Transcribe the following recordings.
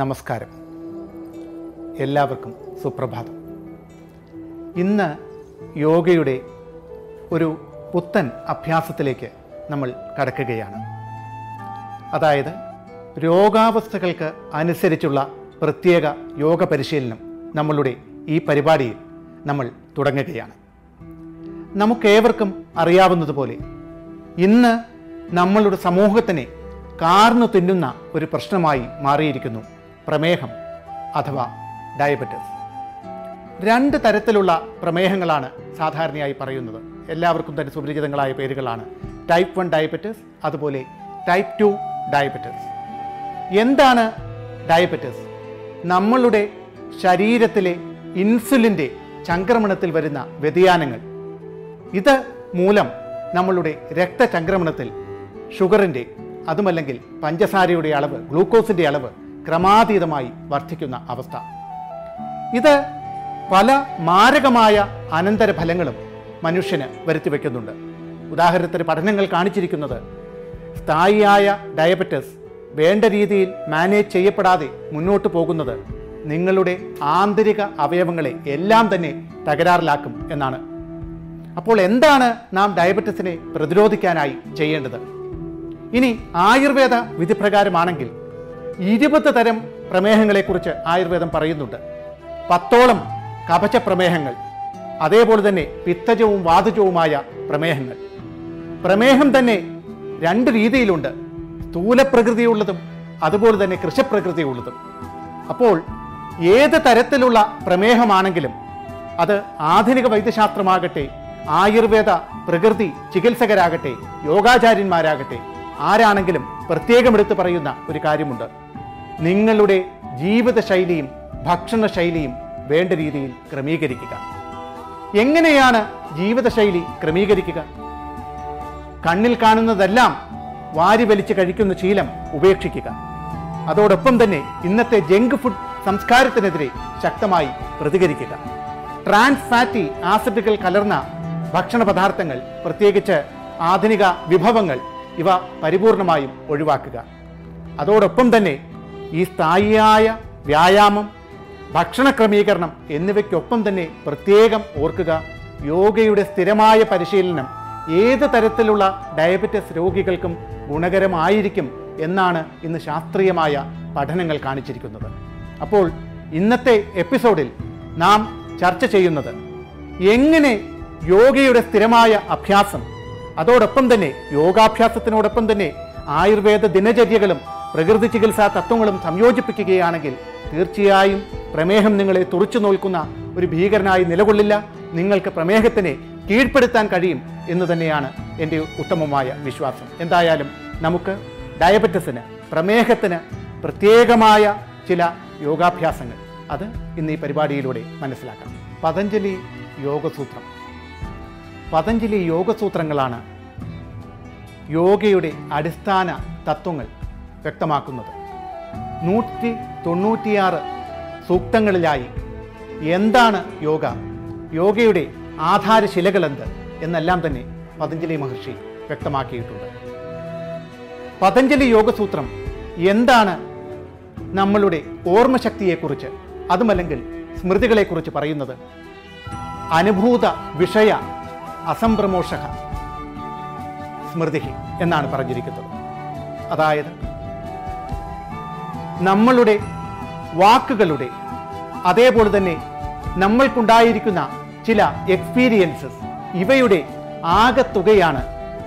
നമസ്കാരം. എല്ലാവർക്കും സുപ്രഭാതം. ഇന്ന് യോഗയുടെ ഒരു പുത്തൻ അഭ്യാസത്തിലേക്ക് നമ്മൾ കടക്കുകയാണ്. അതായത് രോഗാവസ്ഥകൾക്ക് അനുസരിച്ചുള്ള പ്രത്യേക യോഗ പരിശീലനം നമ്മളുടെ ഈ പരിപാടിയിൽ നമ്മൾ തുടങ്ങുകയാണ്. നമുക്കേവർക്കും അറിയാവുന്നതുപോലെ ഇന്ന് നമ്മളുടെ സമൂഹത്തിനെ കാർന്നു തിന്നുന്ന ഒരു പ്രശ്നമായി മാറിയിരിക്കുന്നു. പ്രമേഹം അഥവാ ഡയബറ്റിസ് രണ്ട് തരത്തിലുള്ള പ്രമേഹങ്ങളാണ് സാധാരണയായി പറയുന്നത്. എല്ലാവർക്കും തന്നെ സുപരിചിതങ്ങളായ പേരുകളാണ്. ടൈപ്പ് വൺ ഡയബറ്റിസ് അതുപോലെ ടൈപ്പ് ടു ഡയബറ്റിസ് എന്താണ് ഡയബറ്റിസ് നമ്മളുടെ ശരീരത്തിലെ ഇൻസുലിന്റെ ചംക്രമണത്തിൽ വരുന്ന വ്യതിയാനങ്ങൾ. ഇത് മൂലം നമ്മളുടെ രക്തചംക്രമണത്തിൽ ഷുഗറിന്റെ അതുമല്ലെങ്കിൽ പഞ്ചസാരയുടെ അളവ് ഗ്ലൂക്കോസിന്റെ അളവ് ക്രമാതീതമായി വർദ്ധിക്കുന്ന അവസ്ഥ. ഇത് പല മാരകമായ അനന്തരഫലങ്ങളും മനുഷ്യന് വരുത്തി വയ്ക്കുന്നുണ്ട് ഉദാഹരണത്തിന് പഠനങ്ങൾ കാണിച്ചിരിക്കുന്നത് സ്ഥായിയായ ഡയബറ്റിസ് വേണ്ട രീതിയിൽ മാനേജ് ചെയ്യപ്പെടാതെ മുന്നോട്ട് പോകുന്നത് നിങ്ങളുടെ ആന്തരിക അവയവങ്ങളെ എല്ലാം തന്നെ തകരാറിലാക്കും എന്നാണ്. അപ്പോൾ എന്താണ് നാം ഡയബറ്റിസിനെ പ്രതിരോധിക്കാനായി ചെയ്യേണ്ടത്? ഇനി ആയുർവേദ വിധിപ്രകാരമാണെങ്കിൽ ഇരുപത് തരം പ്രമേഹങ്ങളെക്കുറിച്ച് ആയുർവേദം പറയുന്നുണ്ട്. പത്തോളം കപച പ്രമേഹങ്ങൾ അതേപോലെ തന്നെ പിത്തജവും വാതജവുമായ പ്രമേഹങ്ങൾ. പ്രമേഹം തന്നെ രണ്ട് രീതിയിലുണ്ട്. സ്ഥൂലപ്രകൃതിയുള്ളതും അതുപോലെ തന്നെ കൃഷപ്രകൃതിയുള്ളതും. അപ്പോൾ ഏത് തരത്തിലുള്ള പ്രമേഹമാണെങ്കിലും അത് ആധുനിക വൈദ്യശാസ്ത്രമാകട്ടെ ആയുർവേദ പ്രകൃതി ചികിത്സകരാകട്ടെ യോഗാചാര്യന്മാരാകട്ടെ ആരാണെങ്കിലും പ്രത്യേകം എടുത്തു പറയുന്ന ഒരു കാര്യമുണ്ട്. നിങ്ങളുടെ ജീവിതശൈലിയും ഭക്ഷണശൈലിയും വേണ്ട രീതിയിൽ ക്രമീകരിക്കുക. എങ്ങനെയാണ് ജീവിതശൈലി ക്രമീകരിക്കുക? കണ്ണിൽ കാണുന്നതെല്ലാം വാരി വലിച്ച് കഴിക്കുന്ന ശീലം ഉപേക്ഷിക്കുക. അതോടൊപ്പം തന്നെ ഇന്നത്തെ ജങ്ക് ഫുഡ് സംസ്കാരത്തിനെതിരെ ശക്തമായി പ്രതികരിക്കുക. ട്രാൻസ് ഫാറ്റി ആസിഡുകൾ കലർന്ന ഭക്ഷണ പദാർത്ഥങ്ങൾ പ്രത്യേകിച്ച് ആധുനിക വിഭവങ്ങൾ ഇവ പരിപൂർണമായും ഒഴിവാക്കുക. അതോടൊപ്പം തന്നെ ഈ സ്ഥായിയായ വ്യായാമം ഭക്ഷണ ക്രമീകരണം എന്നിവയ്ക്കൊപ്പം തന്നെ പ്രത്യേകം ഓർക്കുക യോഗയുടെ സ്ഥിരമായ പരിശീലനം ഏത് തരത്തിലുള്ള ഡയബറ്റിസ് രോഗികൾക്കും ഗുണകരമായിരിക്കും എന്നാണ് ഇന്ന് ശാസ്ത്രീയമായ പഠനങ്ങൾ കാണിച്ചിരിക്കുന്നത്. അപ്പോൾ ഇന്നത്തെ എപ്പിസോഡിൽ നാം ചർച്ച ചെയ്യുന്നത് എങ്ങനെ യോഗയുടെ സ്ഥിരമായ അഭ്യാസം അതോടൊപ്പം തന്നെ യോഗാഭ്യാസത്തിനോടൊപ്പം തന്നെ ആയുർവേദ ദിനചര്യകളും പ്രകൃതി ചികിത്സാ തത്വങ്ങളും സംയോജിപ്പിക്കുകയാണെങ്കിൽ തീർച്ചയായും പ്രമേഹം നിങ്ങളെ തുറച്ചു നോൽക്കുന്ന ഒരു ഭീകരനായി നിലകൊള്ളില്ല. നിങ്ങൾക്ക് പ്രമേഹത്തിനെ കീഴ്പ്പെടുത്താൻ കഴിയും എന്ന് തന്നെയാണ് എന്റെ ഉത്തമമായ വിശ്വാസം. എന്തായാലും നമുക്ക് ഡയബറ്റിസിന് പ്രമേഹത്തിന് പ്രത്യേകമായ ചില യോഗാഭ്യാസങ്ങൾ. അത് ഇന്ന് ഈ പരിപാടിയിലൂടെ മനസ്സിലാക്കാം. പതഞ്ജലി യോഗസൂത്രം. പതഞ്ജലി യോഗസൂത്രങ്ങളാണ് യോഗയുടെ അടിസ്ഥാന തത്വങ്ങൾ. വ്യക്തമാക്കുന്നത്. നൂറ്റി തൊണ്ണൂറ്റിയാറ് സൂക്തങ്ങളിലായി എന്താണ് യോഗ? യോഗയുടെ ആധാരശിലകൾ എന്ത് എന്നെല്ലാം തന്നെ പതഞ്ജലി മഹർഷി വ്യക്തമാക്കിയിട്ടുണ്ട്. പതഞ്ജലി യോഗസൂത്രം എന്താണ് നമ്മളുടെ ഓർമ്മശക്തിയെക്കുറിച്ച് അതുമല്ലെങ്കിൽ സ്മൃതികളെക്കുറിച്ച് പറയുന്നത്? അനുഭൂത വിഷയ അസംപ്രമോഷക സ്മൃതി എന്നാണ് പറഞ്ഞിരിക്കുന്നത്. അതായത് നമ്മളുടെ വാക്കുകളുടെ അതേപോലെ തന്നെ നമ്മൾക്കുണ്ടായിരിക്കുന്ന ചില എക്സ്പീരിയൻസസ് ഇവയുടെ ആകത്തുകയാണ്.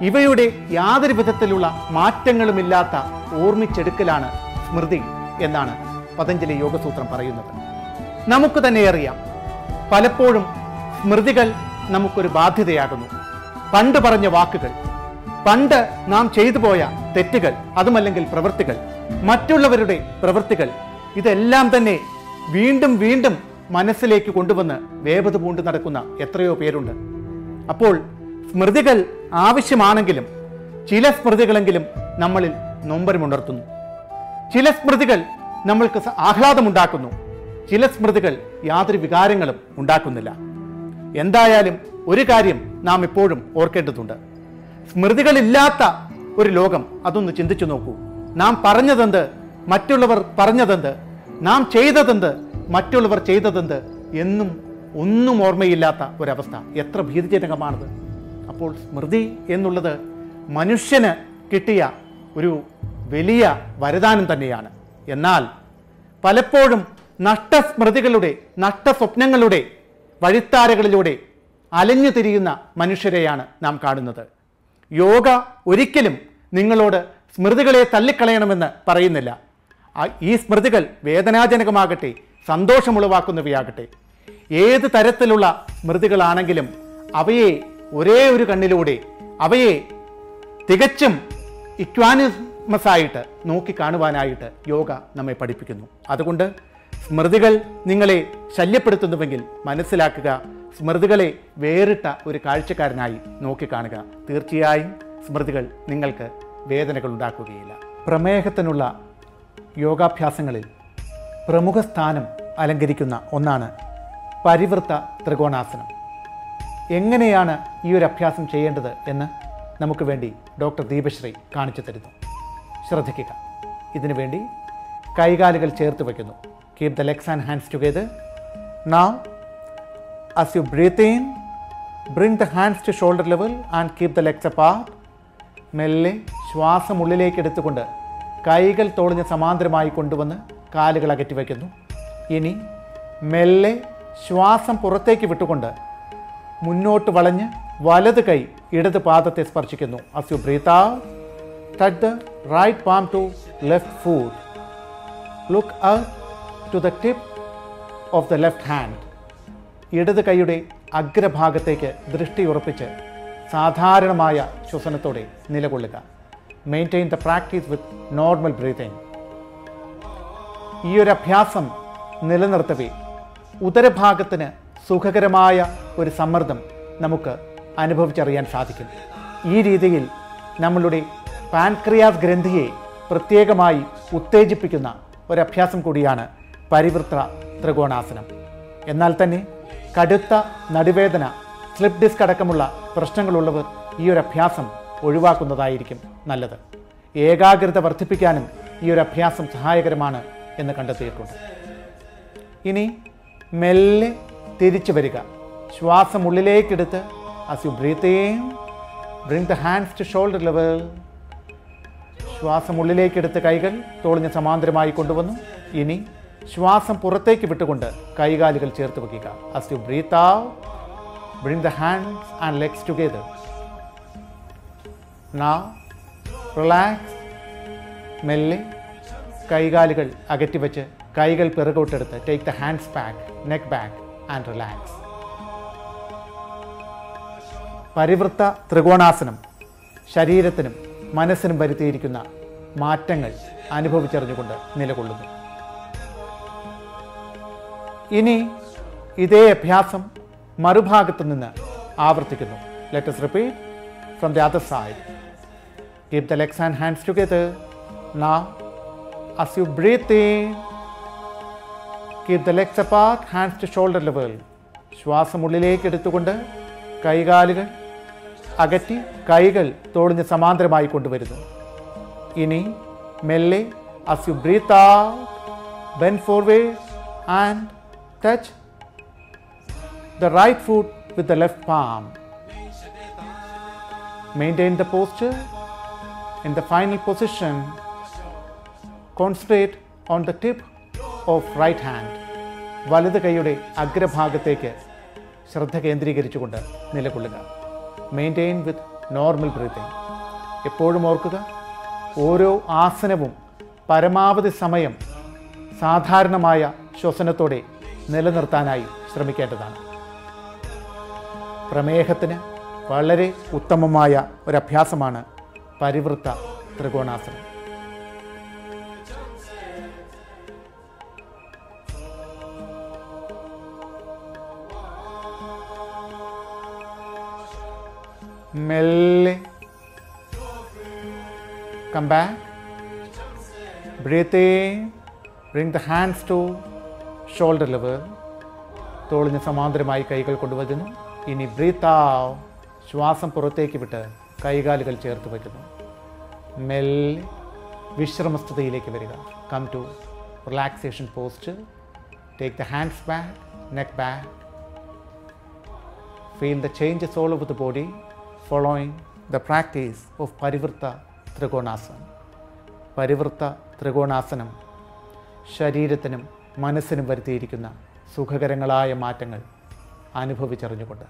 ഇവയുടെ യാതൊരു വിധത്തിലുള്ള മാറ്റങ്ങളുമില്ലാത്ത ഓർമ്മിച്ചെടുക്കലാണ് സ്മൃതി എന്നാണ് പതഞ്ജലി യോഗസൂത്രം പറയുന്നത്. നമുക്ക് തന്നെ അറിയാം പലപ്പോഴും സ്മൃതികൾ നമുക്കൊരു ബാധ്യതയാകുന്നു. പണ്ട് പറഞ്ഞ വാക്കുകൾ പണ്ട് നാം ചെയ്തു പോയ തെറ്റുകൾ അതുമല്ലെങ്കിൽ പ്രവൃത്തികൾ മറ്റുള്ളവരുടെ പ്രവൃത്തികൾ ഇതെല്ലാം തന്നെ വീണ്ടും വീണ്ടും മനസ്സിലേക്ക് കൊണ്ടുവന്ന് വേപത് പൂണ്ട് നടക്കുന്ന എത്രയോ പേരുണ്ട്. അപ്പോൾ സ്മൃതികൾ ആവശ്യമാണെങ്കിലും ചില സ്മൃതികളെങ്കിലും നമ്മളിൽ നൊമ്പരമുണർത്തുന്നു. ചില സ്മൃതികൾ നമ്മൾക്ക് ആഹ്ലാദമുണ്ടാക്കുന്നു. ചില സ്മൃതികൾ യാതൊരു വികാരങ്ങളും ഉണ്ടാക്കുന്നില്ല. എന്തായാലും ഒരു കാര്യം നാം എപ്പോഴും ഓർക്കേണ്ടതുണ്ട്. സ്മൃതികളില്ലാത്ത ഒരു ലോകം അതൊന്ന് ചിന്തിച്ചു നോക്കൂ. നാം പറഞ്ഞതെന്ത്? മറ്റുള്ളവർ പറഞ്ഞതെന്ത്? നാം ചെയ്തതെന്ത്? മറ്റുള്ളവർ ചെയ്തതെന്ത്? എന്നും ഒന്നും ഓർമ്മയില്ലാത്ത ഒരവസ്ഥ. എത്ര ഭീതിജനകമാണത്. അപ്പോൾ സ്മൃതി എന്നുള്ളത് മനുഷ്യന് കിട്ടിയ ഒരു വലിയ വരദാനം തന്നെയാണ്. എന്നാൽ പലപ്പോഴും നഷ്ടസ്മൃതികളുടെ നഷ്ടസ്വപ്നങ്ങളുടെ വഴിത്താരകളിലൂടെ അലഞ്ഞു തിരിയുന്ന മനുഷ്യരെയാണ് നാം കാണുന്നത്. യോഗ ഒരിക്കലും നിങ്ങളോട് സ്മൃതികളെ തള്ളിക്കളയണമെന്ന് പറയുന്നില്ല. ഈ സ്മൃതികൾ വേദനാജനകമാകട്ടെ സന്തോഷമുളവാക്കുന്നവയാകട്ടെ. ഏത് തരത്തിലുള്ള സ്മൃതികളാണെങ്കിലും അവയെ ഒരേ ഒരു കണ്ണിലൂടെ അവയെ തികച്ചും ഇക്വാനിമസായിട്ട് നോക്കിക്കാണുവാനായിട്ട് യോഗ നമ്മെ പഠിപ്പിക്കുന്നു. അതുകൊണ്ട് സ്മൃതികൾ നിങ്ങളെ ശല്യപ്പെടുത്തുന്നുവെങ്കിൽ മനസ്സിലാക്കുക സ്മൃതികളെ വേറിട്ട ഒരു കാഴ്ചക്കാരനായി നോക്കിക്കാണുക. തീർച്ചയായും സ്മൃതികൾ നിങ്ങൾക്ക് വേദനകൾ ഉണ്ടാക്കുകയില്ല പ്രമേഹത്തിനുള്ള യോഗാഭ്യാസങ്ങളിൽ പ്രമുഖ സ്ഥാനം അലങ്കരിക്കുന്ന ഒന്നാണ് പരിവൃത്ത ത്രികോണാസനം. എങ്ങനെയാണ് ഈ ഒരു അഭ്യാസം ചെയ്യേണ്ടത് എന്ന് നമുക്ക് വേണ്ടി ഡോക്ടർ ദീപശ്രീ കാണിച്ചു തരുന്നു. ശ്രദ്ധിക്കുക. ഇതിനു വേണ്ടി കൈകാലുകൾ ചേർത്ത് വയ്ക്കുന്നു. Keep the legs and hands together now as you breathe bring the hands to shoulder level and keep the legs legs apart. മെല്ലെ ശ്വാസം ഉള്ളിലേക്ക് എടുത്തുകൊണ്ട് കൈകൾ തോളിന് സമാന്തരമായി കൊണ്ടുവന്ന് കാലുകൾ അകറ്റി വയ്ക്കുന്നു. ഇനി മെല്ലെ ശ്വാസം പുറത്തേക്ക് വിട്ടുകൊണ്ട് മുന്നോട്ട് വളഞ്ഞ് വലത് കൈ ഇടത് പാദത്തെ സ്പർശിക്കുന്നു. As you out touch the right palm to left foot. Look up to the tip of the left hand. ഇടത് കൈയുടെ അഗ്രഭാഗത്തേക്ക് ദൃഷ്ടി ഉറപ്പിച്ച് സാധാരണമായ ശ്വസനത്തോടെ നിലകൊള്ളുക. Maintain the practice with normal breathing ഈ ഒരു അഭ്യാസം നിലനിർത്തവേ. ഉദരഭാഗത്തിന് സുഖകരമായ ഒരു സമ്മർദ്ദം നമുക്ക് അനുഭവിച്ചറിയാൻ സാധിക്കും. ഈ രീതിയിൽ നമ്മളുടെ പാൻക്രിയാസ് ഗ്രന്ഥിയെ പ്രത്യേകമായി ഉത്തേജിപ്പിക്കുന്ന ഒരഭ്യാസം കൂടിയാണ് പരിവൃത്ത ത്രികോണാസനം. എന്നാൽ തന്നെ കടുത്ത നടുവേദന സ്ലിപ്പ് ഡിസ്ക് അടക്കമുള്ള പ്രശ്നങ്ങളുള്ളവർ ഈ ഒരു അഭ്യാസം ഒഴിവാക്കുന്നതായിരിക്കും നല്ലത്. ഏകാഗ്രത വർദ്ധിപ്പിക്കാനും ഈ ഒരു അഭ്യാസം സഹായകരമാണ് എന്ന് കണ്ടെത്തിയിട്ടുണ്ട്. ഇനി മെല്ലെ തിരിച്ചു വരിക. ശ്വാസം ഉള്ളിലേക്കെടുത്ത് as you breathe bring the hands to shoulder level ശ്വാസം ഉള്ളിലേക്കെടുത്ത് കൈകൾ തോളിന് സമാന്തരമായി കൊണ്ടുവന്നു. ഇനി ശ്വാസം പുറത്തേക്ക് വിട്ടുകൊണ്ട് കൈകാലുകൾ ചേർത്ത് വയ്ക്കുക. As you breathe bring the hands and legs together now relax മെല്ലെ കൈകാലുകൾ അകറ്റിവെച്ച് കൈകൾ പിറകോട്ടെടുത്ത് take the hands back neck back and relax Parivritta Trikonasana ശരീരത്തിനും മനസ്സിനും വരുത്തിയിരിക്കുന്ന മാറ്റങ്ങൾ അനുഭവിച്ചറിഞ്ഞുകൊണ്ട് നിലകൊള്ളുന്നു. ഇനി ഇതേ അഭ്യാസം മറുഭാഗത്തു നിന്ന് ആവർത്തിക്കുന്നു. Let's repeat from the other side keep the legs and hands together. Now, as you breathe in keep the legs apart hands to shoulder level ശ്വാസം ഉള്ളിലേക്ക് എടുത്തുകൊണ്ട് കൈകാലുകൾ അകറ്റി കൈകൾ തോളിന് സമാന്തരമായി കൊണ്ടുവരുന്നു ഇനി മെല്ലെ as you breathe out bend forward and touch the right foot with the left palm maintain the posture in the final position. Concentrate on the tip of right hand വലത് കൈയുടെ അഗ്രഭാഗത്തേക്ക് ശ്രദ്ധ കേന്ദ്രീകരിച്ചുകൊണ്ട് നിലകൊള്ളുക. മെയിന്റെയിൻ വിത്ത് നോർമൽ ബ്രീത്തിങ് എപ്പോഴും ഓർക്കുക ഓരോ ആസനവും പരമാവധി സമയം സാധാരണമായ ശ്വസനത്തോടെ നിലനിർത്താനായി ശ്രമിക്കേണ്ടതാണ്. പ്രമേഹത്തിന് വളരെ ഉത്തമമായ ഒരഭ്യാസമാണ് പരിവൃത്ത ത്രികോണാസനം. മെല്ലെ come back breathe bring the hands to shoulder level തോളിന് സമാന്തരമായി കൈകൾ കൊണ്ടുവരുന്നു. ഇനി ബ്രീത്ത് ആവ് ശ്വാസം പുറത്തേക്ക് വിട്ട് കൈകാലുകൾ ചേർത്ത് വയ്ക്കുന്നു. മെൽ വിശ്രമസ്ഥതയിലേക്ക് വരിക. Come to relaxation post take the hands back neck back feel the changes all of the body following the practice of Parivritta Trikonasana Parivritta Trikonasana ശരീരത്തിനും മനസ്സിനും വരുത്തിയിരിക്കുന്ന സുഖകരങ്ങളായ മാറ്റങ്ങൾ അനുഭവിച്ചറിഞ്ഞുകൊണ്ട്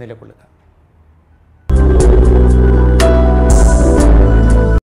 നിലകൊള്ളുക.